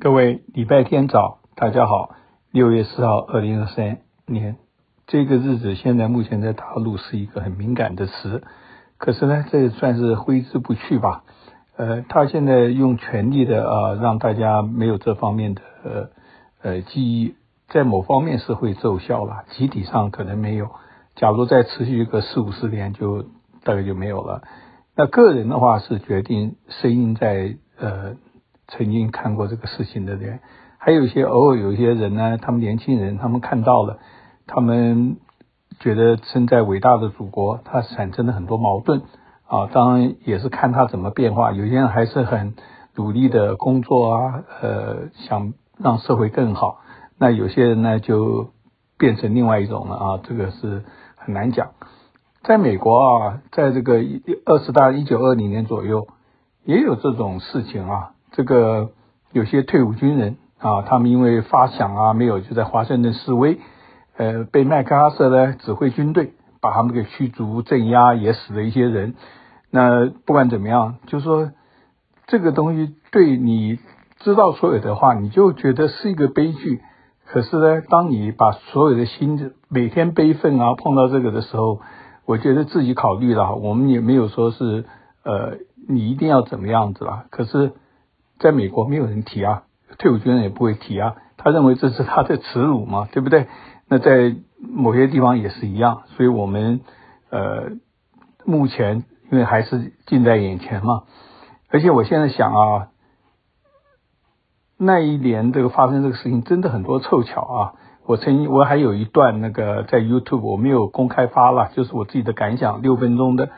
各位礼拜天早，大家好。六月四号，二零二三年这个日子，现在目前在大陆是一个很敏感的词。可是呢，这也算是挥之不去吧。呃，他现在用全力的啊，让大家没有这方面的呃呃记忆，在某方面是会奏效了，集体上可能没有。假如再持续一个四五十年，就大概就没有了。那个人的话是决定声音在呃。曾经看过这个事情的人，还有一些偶尔有一些人呢，他们年轻人，他们看到了，他们觉得身在伟大的祖国，他产生了很多矛盾啊。当然也是看他怎么变化。有些人还是很努力的工作啊，呃，想让社会更好。那有些人呢，就变成另外一种了啊。这个是很难讲。在美国啊，在这个二十大一九二零年左右，也有这种事情啊。这个有些退伍军人啊，他们因为发饷啊没有，就在华盛顿示威，呃，被麦克阿瑟呢指挥军队把他们给驱逐镇压，也死了一些人。那不管怎么样，就是说这个东西对你知道所有的话，你就觉得是一个悲剧。可是呢，当你把所有的心每天悲愤啊碰到这个的时候，我觉得自己考虑了，我们也没有说是呃你一定要怎么样子啦。可是。在美国没有人提啊，退伍军人也不会提啊，他认为这是他的耻辱嘛，对不对？那在某些地方也是一样，所以我们呃目前因为还是近在眼前嘛，而且我现在想啊，那一年这个发生这个事情真的很多凑巧啊，我曾经我还有一段那个在 YouTube 我没有公开发了，就是我自己的感想六分钟的。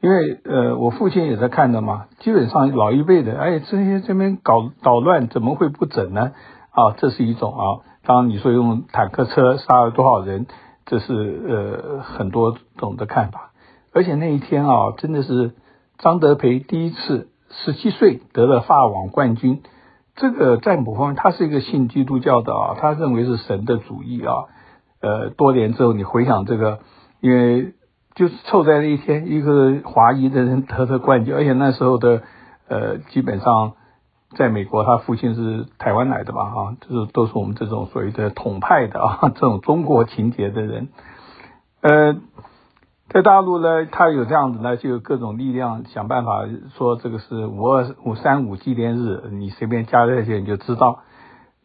因为呃，我父亲也在看的嘛，基本上老一辈的，哎，这些这边搞捣乱，怎么会不整呢？啊，这是一种啊。当然你说用坦克车杀了多少人，这是呃很多种的看法。而且那一天啊，真的是张德培第一次十七岁得了法网冠军。这个在某方面，他是一个信基督教的啊，他认为是神的主义啊。呃，多年之后你回想这个，因为。就是凑在那一天，一个华裔的人得的冠军，而且那时候的呃，基本上在美国，他父亲是台湾来的吧，啊，就是都是我们这种所谓的统派的啊，这种中国情节的人。呃，在大陆呢，他有这样子呢，就有各种力量想办法说这个是五二五三五纪念日，你随便加这些你就知道。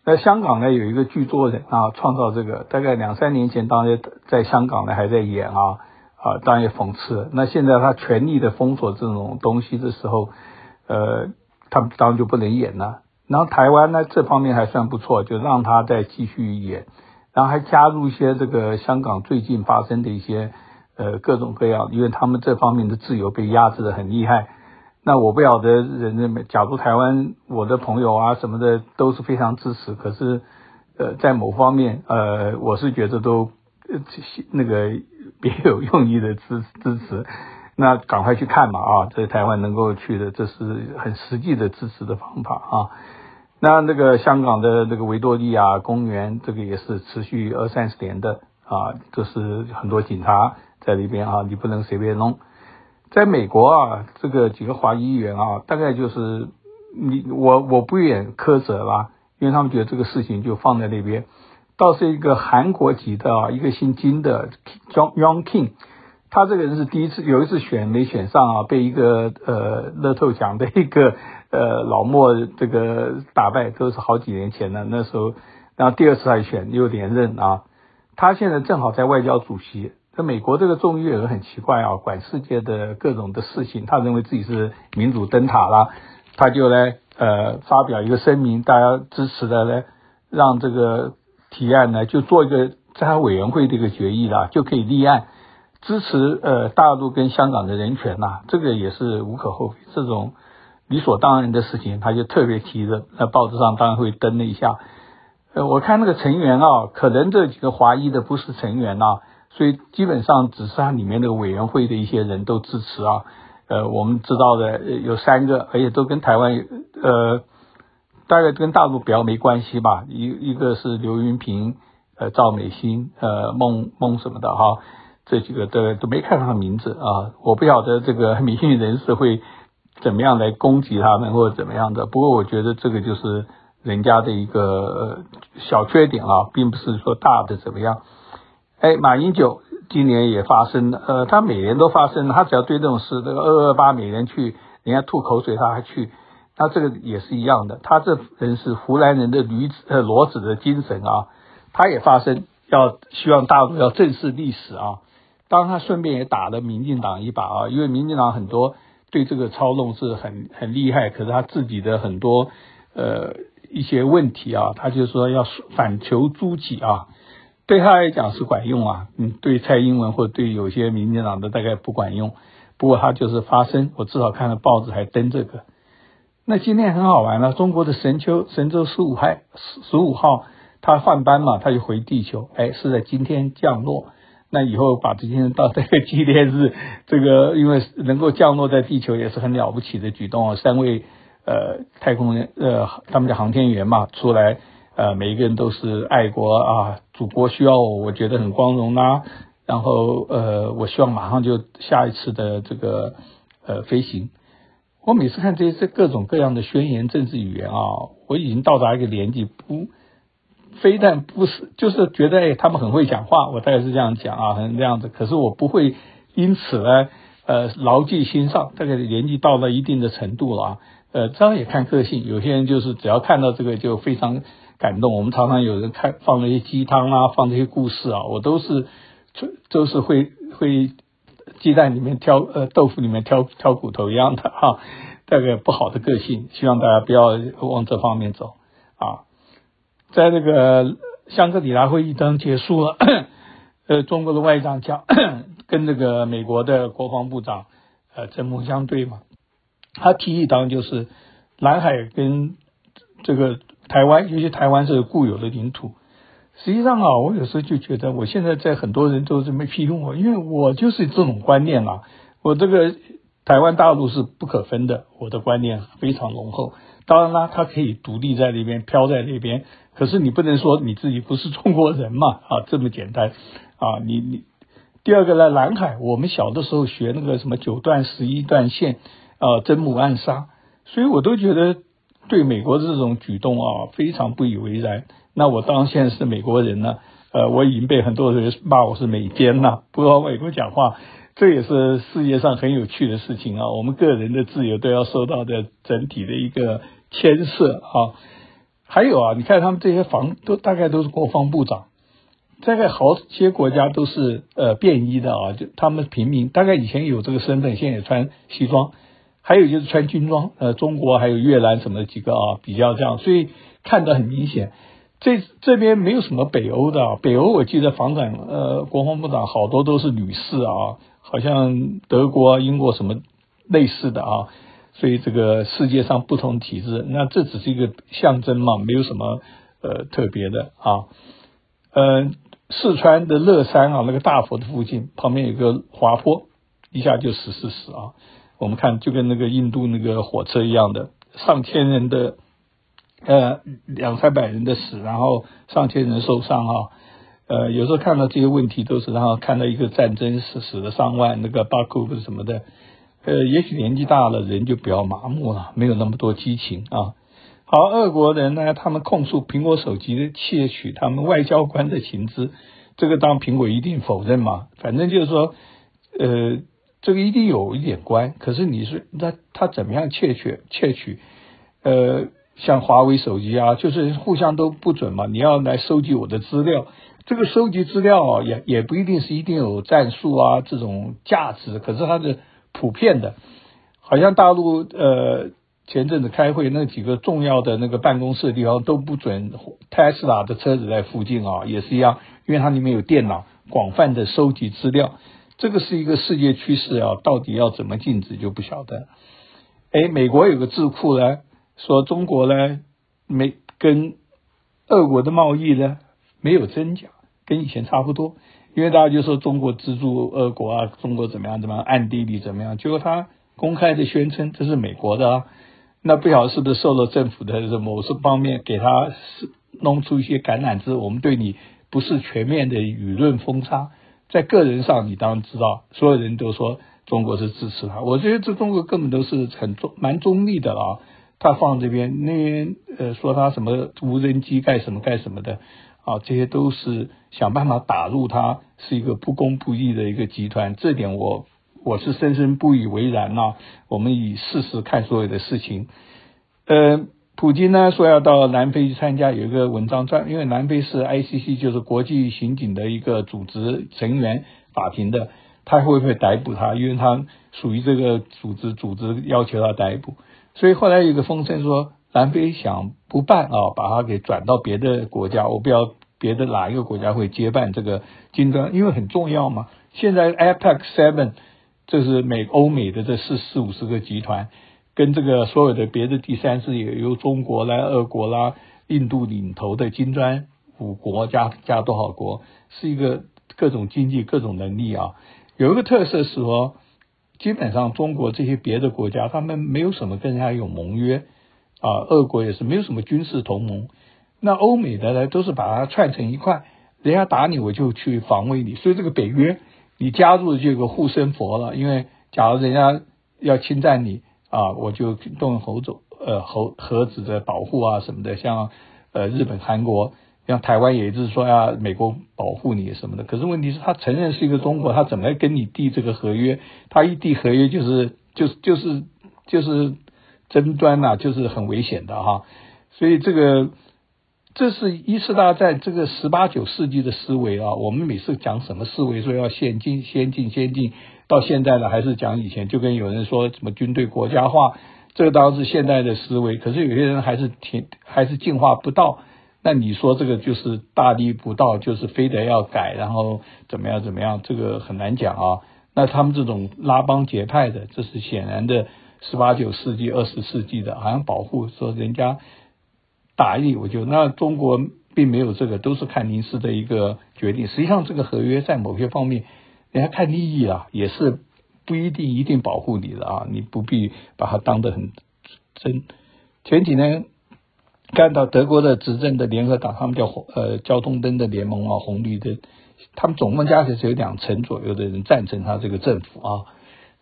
那香港呢，有一个剧作人啊，创造这个，大概两三年前，当然在香港呢还在演啊。啊，当然也讽刺。那现在他全力的封锁这种东西的时候，呃，他当然就不能演了。然后台湾呢，这方面还算不错，就让他再继续演，然后还加入一些这个香港最近发生的一些呃各种各样，因为他们这方面的自由被压制的很厉害。那我不晓得人家，假如台湾我的朋友啊什么的都是非常支持，可是呃在某方面呃我是觉得都呃那个。别有用意的支支持，那赶快去看嘛啊！在台湾能够去的，这是很实际的支持的方法啊。那那个香港的那个维多利亚公园，这个也是持续二三十年的啊，这是很多警察在里边啊，你不能随便弄。在美国啊，这个几个华裔议员啊，大概就是你我我不愿苛责啦，因为他们觉得这个事情就放在那边。倒是一个韩国籍的啊，一个姓金的 Young King，他这个人是第一次有一次选没选上啊，被一个呃乐透奖的一个呃老莫这个打败，都是好几年前了。那时候，然后第二次还选又连任啊。他现在正好在外交主席，在美国这个众议院很奇怪啊，管世界的各种的事情，他认为自己是民主灯塔啦，他就来呃发表一个声明，大家支持的呢，让这个。提案呢，就做一个在他委员会的一个决议啦，就可以立案支持呃大陆跟香港的人权呐，这个也是无可厚非，这种理所当然的事情，他就特别提着，那报纸上当然会登了一下。呃，我看那个成员啊，可能这几个华裔的不是成员呐，所以基本上只是他里面那个委员会的一些人都支持啊。呃，我们知道的有三个，而且都跟台湾呃。大概跟大陆比较没关系吧，一一个是刘云平，呃，赵美心，呃，孟孟什么的哈，这几个都都没看他名字啊，我不晓得这个 民运人士会怎么样来攻击他们或者怎么样的，不过我觉得这个就是人家的一个小缺点啊，并不是说大的怎么样。哎，马英九今年也发生了，呃，他每年都发生，他只要对这种事，这个二二八每年去，人家吐口水他还去，那这个也是一样的。他这人是湖南人的驴子呃骡子的精神啊，他也发声，要希望大陆要正视历史啊。当他顺便也打了民进党一把啊，因为民进党很多对这个操弄是很很厉害，可是他自己的很多呃一些问题啊，他就说要反求诸己啊，对他来讲是管用啊，嗯，对蔡英文或对有些民进党的大概不管用，不过他就是发声，我至少看了报纸还登这个。那今天很好玩了，中国的神舟神舟十五号十五号他换班嘛，他就回地球，哎，是在今天降落。那以后把这些到这个纪念日，这个因为能够降落在地球也是很了不起的举动啊！三位呃太空人呃他们的航天员嘛出来呃每一个人都是爱国啊，祖国需要我，我觉得很光荣呐。然后呃我希望马上就下一次的这个呃飞行。我每次看这些各种各样的宣言政治语言啊，我已经到达一个年纪不。非但不是，就是觉得哎，他们很会讲话，我大概是这样讲啊，很这样子。可是我不会因此呢，呃，牢记心上。大概年纪到了一定的程度了啊，呃，这样也看个性。有些人就是只要看到这个就非常感动。我们常常有人看放那些鸡汤啊，放这些故事啊，我都是都是会会鸡蛋里面挑呃豆腐里面挑挑骨头一样的哈。这个不好的个性，希望大家不要往这方面走啊。在那个香格里拉会议当结束了，呃，中国的外长讲 跟这个美国的国防部长呃针锋相对嘛，他提议当就是南海跟这个台湾，尤其台湾是固有的领土。实际上啊，我有时候就觉得，我现在在很多人都这么批评我，因为我就是这种观念啊，我这个台湾大陆是不可分的，我的观念非常浓厚。当然啦，它可以独立在那边，飘在那边。可是你不能说你自己不是中国人嘛 啊，这么简单啊！你你第二个呢，南海，我们小的时候学那个什么九段十一段线啊，真母暗杀，所以我都觉得对美国这种举动啊非常不以为然。那我当现在是美国人呢，呃，我已经被很多人骂我是美奸了，不和美国讲话，这也是世界上很有趣的事情啊。我们个人的自由都要受到的整体的一个牵涉啊。还有啊，你看他们这些防都大概都是国防部长，大概好些国家都是呃便衣的啊，就他们平民大概以前有这个身份，现在也穿西装，还有就是穿军装，呃，中国还有越南什么几个啊比较这样，所以看得很明显，这这边没有什么北欧的，啊北欧我记得防长呃国防部长好多都是女士啊，好像德国、英国什么类似的啊。所以这个世界上不同体制，那这只是一个象征嘛，没有什么呃特别的啊。嗯，四川的乐山啊，那个大佛的附近旁边有个滑坡，一下就死死死啊。我们看就跟那个印度那个火车一样的，上千人的呃两三百人的死，然后上千人受伤啊。呃，有时候看到这些问题都是，然后看到一个战争死死了上万，那个巴库不是什么的。呃，也许年纪大了，人就比较麻木了，没有那么多激情啊。好，俄国人呢，他们控诉苹果手机窃取他们外交官的情资，这个当苹果一定否认嘛。反正就是说，呃，这个一定有一点关。可是你说，那他怎么样窃取？窃取？呃，像华为手机啊，就是互相都不准嘛。你要来收集我的资料，这个收集资料也也不一定是一定有战术啊这种价值，可是它的。普遍的，好像大陆呃前阵子开会那几个重要的那个办公室的地方都不准特斯拉的车子在附近啊，也是一样，因为它里面有电脑，广泛的收集资料，这个是一个世界趋势啊，到底要怎么禁止就不晓得。哎，美国有个智库呢，说中国呢没跟俄国的贸易呢没有增加，跟以前差不多。因为大家就说中国资助俄国啊，中国怎么样怎么样，暗地里怎么样？结果他公开的宣称这是美国的，啊，那不晓得是不是受了政府的某些方面给他是弄出一些橄榄枝？我们对你不是全面的舆论封杀，在个人上你当然知道，所有人都说中国是支持他。我觉得这中国根本都是很中蛮中立的啊，他放这边，那边呃说他什么无人机干什么干什么的啊，这些都是想办法打入他是一个不公不义的一个集团，这点我我是深深不以为然呐。我们以事实看所有的事情，呃。普京呢说要到南非去参加，有一个文章专，因为南非是 ICC 就是国际刑警的一个组织成员法庭的，他会不会逮捕他？因为他属于这个组织，组织要求他逮捕，所以后来有个风声说南非想不办啊，把它给转到别的国家，我不知道别的哪一个国家会接办这个金砖，因为很重要嘛。现在 APEC Seven 这是美欧美的这四四五十个集团。跟这个所有的别的第三世界，由中国啦、俄国啦、印度领头的金砖五国加加多少国，是一个各种经济、各种能力啊。有一个特色是说，基本上中国这些别的国家，他们没有什么跟人家有盟约啊，俄国也是没有什么军事同盟。那欧美的呢，都是把它串成一块，人家打你，我就去防卫你。所以这个北约，你加入这个护身佛了，因为假如人家要侵占你。啊，我就动用猴子呃猴盒子的保护啊什么的，像呃日本、韩国，像台湾也一直说要美国保护你什么的。可是问题是，他承认是一个中国，他怎么跟你缔这个合约？他一缔合约就是就是就是就是争端呐，就是很危险的哈。所以这个这是一次大战这个十八九世纪的思维啊。我们每次讲什么思维，说要先进、先进、先进。到现在呢，还是讲以前，就跟有人说什么军队国家化，这个当然是现代的思维。可是有些人还是挺，还是进化不到。那你说这个就是大逆不道，就是非得要改，然后怎么样怎么样，这个很难讲啊。那他们这种拉帮结派的，这是显然的十八九世纪、二十世纪的，好像保护说人家大义。我就那中国并没有这个，都是看临时的一个决定。实际上，这个合约在某些方面。人家看利益啊，也是不一定一定保护你的啊，你不必把它当得很真。前几年看到德国的执政的联合党，他们叫红呃交通灯的联盟啊，红绿灯，他们总共加起来只有两成左右的人赞成他这个政府啊。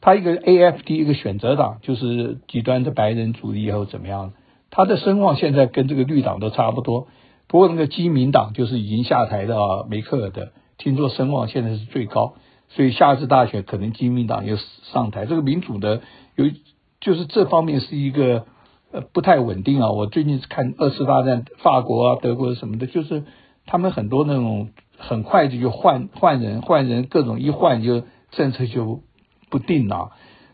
他一个 AFD 一个选择党，就是极端的白人主义以后怎么样？他的声望现在跟这个绿党都差不多。不过那个基民党就是已经下台的啊，梅克尔的，听说声望现在是最高。所以下次大选可能基民党又上台，这个民主的有就是这方面是一个呃不太稳定啊。我最近是看二次大战，法国啊、德国什么的，就是他们很多那种很快就就换换人换人，各种一换就政策就不定了。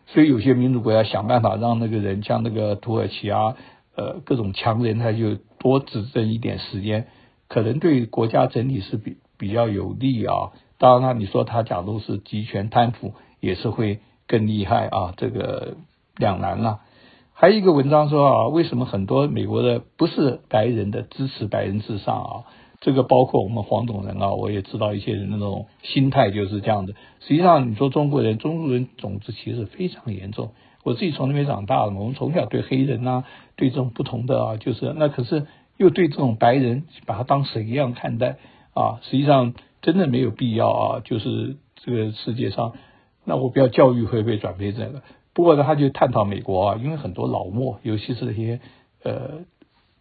所以有些民主国家想办法让那个人像那个土耳其啊，呃各种强人他就多执政一点时间，可能对国家整体是比比较有利啊。当然了，你说他假如是集权贪腐，也是会更厉害啊，这个两难了。还有一个文章说啊，为什么很多美国的不是白人的支持白人至上啊？这个包括我们黄种人啊，我也知道一些人那种心态就是这样的。实际上，你说中国人，中国人种族歧视非常严重。我自己从那边长大的，我们从小对黑人啊，对这种不同的啊，就是那可是又对这种白人把他当神一样看待啊，实际上。真的没有必要啊！就是这个世界上，那我不要教育会不会转变这个？不过呢，他就探讨美国啊，因为很多老墨，尤其是那些呃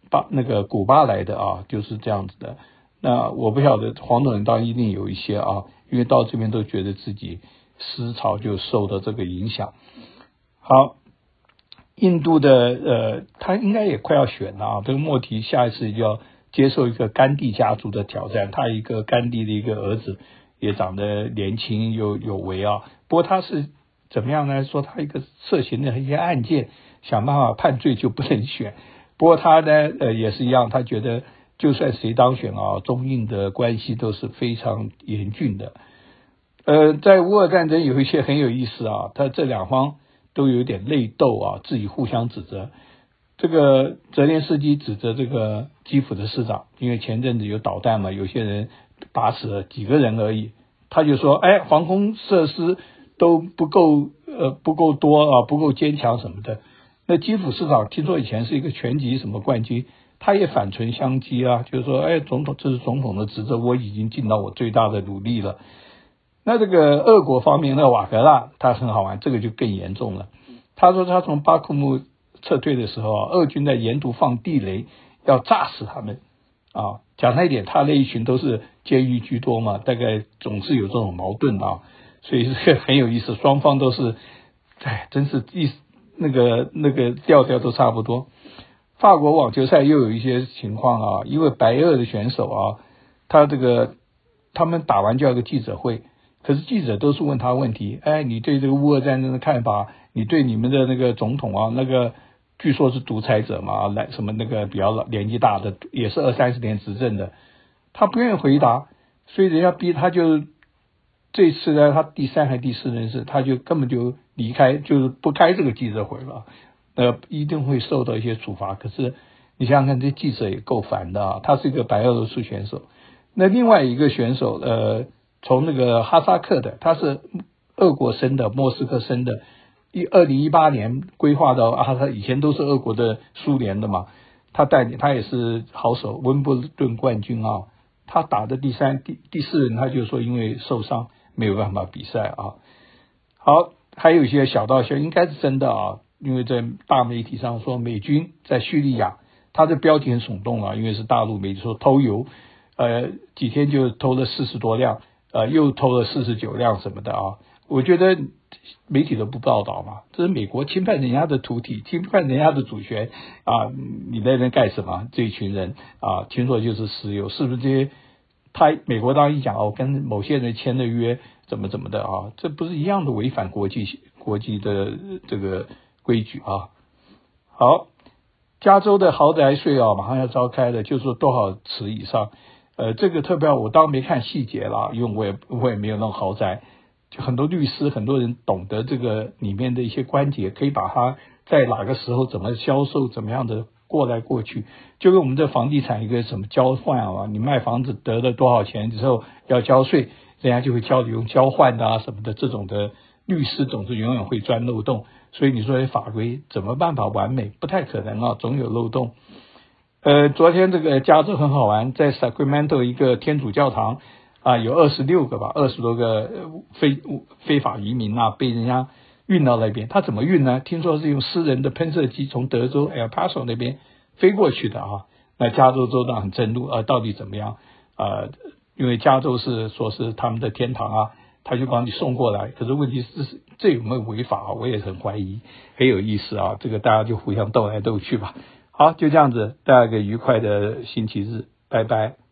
巴那个古巴来的啊，就是这样子的。那我不晓得黄种人当然一定有一些啊，因为到这边都觉得自己思潮就受到这个影响。好，印度的呃，他应该也快要选了啊，这个莫提下一次就要。接受一个甘地家族的挑战，他一个甘地的一个儿子也长得年轻又有为啊。不过他是怎么样呢？说他一个涉嫌的一些案件，想办法判罪就不能选。不过他呢，呃，也是一样，他觉得就算谁当选啊，中印的关系都是非常严峻的。呃，在乌俄战争有一些很有意思啊，他这两方都有点内斗啊，自己互相指责。这个泽连斯基指责这个基辅的市长，因为前阵子有导弹嘛，有些人打死了几个人而已，他就说，哎，防空设施都不够，呃，不够多啊，不够坚强什么的。那基辅市长听说以前是一个拳击什么冠军，他也反唇相讥啊，就是说，哎，总统这是总统的职责，我已经尽到我最大的努力了。那这个俄国方面，那瓦格纳他很好玩，这个就更严重了。他说他从巴库木。撤退的时候，俄军在沿途放地雷，要炸死他们啊。讲那一点，他那一群都是监狱居多嘛，大概总是有这种矛盾啊，所以这个很有意思，双方都是，哎，真是意思那个那个调调都差不多。法国网球赛又有一些情况啊，因为白俄的选手啊，他这个他们打完就要个记者会，可是记者都是问他问题，哎，你对这个乌俄战争的看法？你对你们的那个总统啊，那个。据说是独裁者嘛，来什么那个比较老年纪大的，也是二三十年执政的，他不愿意回答，所以人家逼他就这次呢，他第三还第四人是，他就根本就离开，就是不开这个记者会了，呃，一定会受到一些处罚。可是你想想看，这记者也够烦的啊！他是一个白俄罗斯选手，那另外一个选手，呃，从那个哈萨克的，他是俄国生的，莫斯科生的。一二零一八年规划到啊，他以前都是俄国的苏联的嘛，他带领他也是好手，温布顿冠军啊，他打的第三第第四人，他就说因为受伤没有办法比赛啊。好，还有一些小道消息，应该是真的啊，因为在大媒体上说美军在叙利亚，他的标题很耸动啊，因为是大陆媒体说偷油，呃，几天就偷了四十多辆，呃，又偷了四十九辆什么的啊。我觉得媒体都不报道嘛，这是美国侵犯人家的土地，侵犯人家的主权啊！你在那干什么？这一群人啊，听说就是石油，是不是这些？他美国当然一讲哦，跟某些人签的约怎么怎么的啊？这不是一样的违反国际国际的这个规矩啊？好，加州的豪宅税啊，马上要召开了，就说多少尺以上？呃，这个特别我当然没看细节了，因为我也我也没有弄豪宅。就很多律师，很多人懂得这个里面的一些关节，可以把它在哪个时候怎么销售，怎么样的过来过去，就跟我们这房地产一个什么交换啊，你卖房子得了多少钱之后要交税，人家就会教你用交换的啊什么的这种的律师总是永远会钻漏洞，所以你说法规怎么办法完美？不太可能啊，总有漏洞。呃，昨天这个加州很好玩，在 Sacramento 一个天主教堂。啊，有二十六个吧，二十多个非非法移民啊，被人家运到那边。他怎么运呢？听说是用私人的喷射机从德州 El Paso 那边飞过去的啊。那加州州长很震怒啊，到底怎么样啊？因为加州是说是他们的天堂啊，他就把你送过来。可是问题是这有没有违法？我也很怀疑，很有意思啊。这个大家就互相斗来斗去吧。好，就这样子，大家一个愉快的星期日，拜拜。